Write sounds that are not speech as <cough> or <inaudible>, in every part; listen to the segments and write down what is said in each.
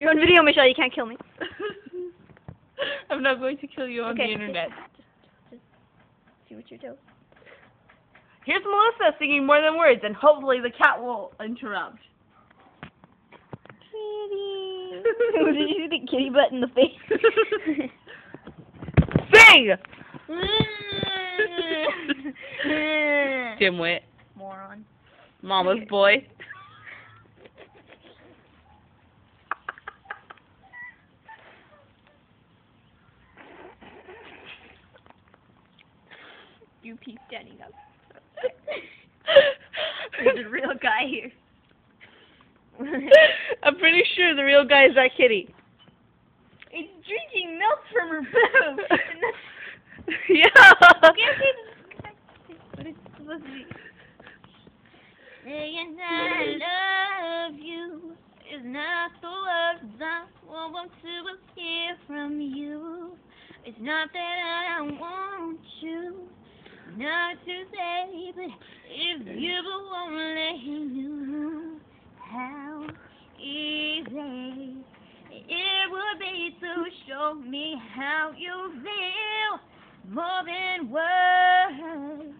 You're on video, Michelle. You can't kill me. <laughs> I'm not going to kill you on Okay. the internet. See what you do. Here's Melissa singing more than words, and hopefully the cat will interrupt. Kitty. Did you see the kitty butt in the face? <laughs> Sing! <laughs> Dimwit. Moron. Mama's boy. You peep standing up. There's a real guy here. <laughs> I'm pretty sure the real guy is that kitty. it's drinking milk from her boob. <laughs> Yeah. can't see the what it's supposed to be. Saying I love you is not the words I want to hear from you. It's not that I don't want you not to say, but if you only knew how easy it would be to show me how you feel more than words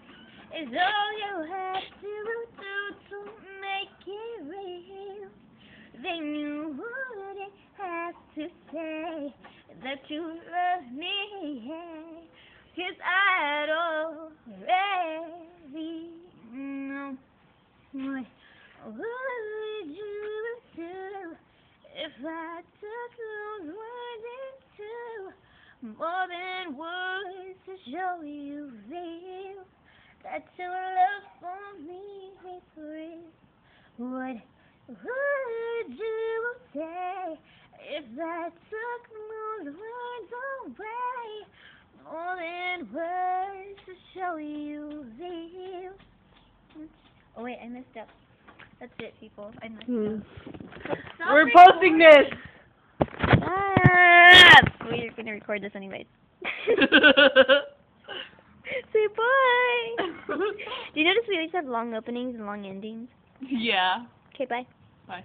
is all you have to do to make it real. Then you wouldn't have to say that you love me, cause I'd already know. What would you do if I took those words into more than words to show you real that your love for me is real. What would you say if I took those words away? Words to show you real. Oh wait, I messed up. That's it, people. I messed Hmm. up. Stop We're posting this. Ah, we're gonna record this anyways. <laughs> Say bye. <laughs> Do you notice we always have long openings and long endings? yeah. Okay, bye. Bye.